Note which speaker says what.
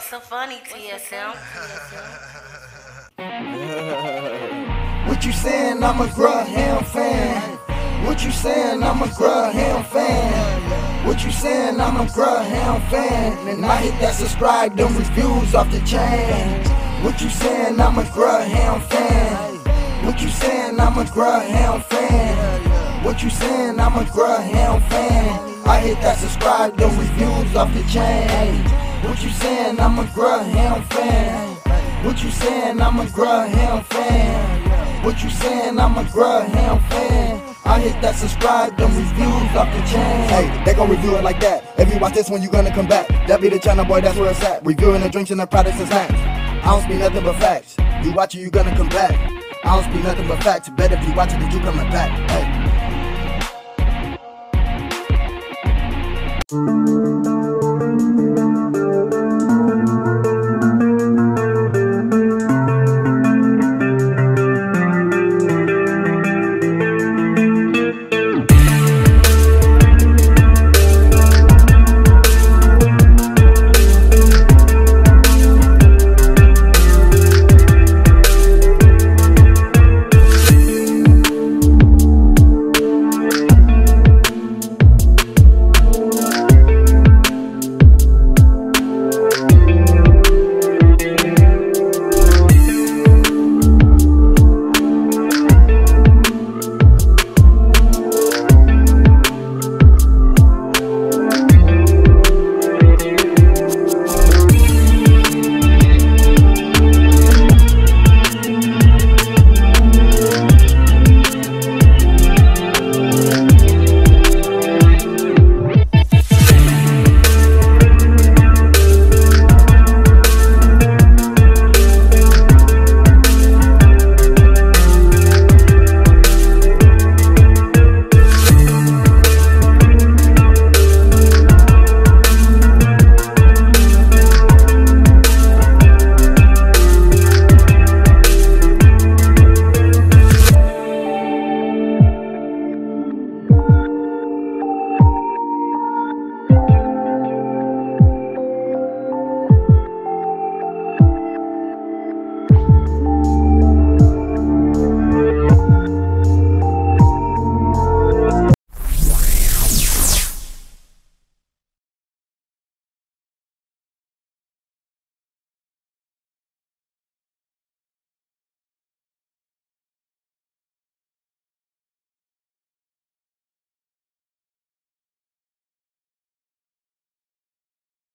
Speaker 1: What's so funny, TSM?
Speaker 2: What you saying? I'm a Graham fan. What you saying? I'm a Graham fan. What you saying? I'm a Graham fan. And I hit that subscribe, them reviews off the chain. What you saying? I'm a Graham fan. What you saying? I'm a Graham fan. What you saying? I'm a Graham fan. I hit that subscribe, them reviews off the chain. What you saying? I'm a Graham fan. What you saying? I'm a Graham fan. What you saying? I'm a Graham fan. I hit that subscribe, them reviews off the chain.
Speaker 3: Hey, they gon' review it like that. If you watch this one, you gonna come back. That be the channel, boy, that's where it's at. Reviewing the drinks and the products and snacks. I don't speak nothing but facts. You watch it, you gonna come back. I don't speak nothing but facts. Bet if you watch it, then you coming back. Hey.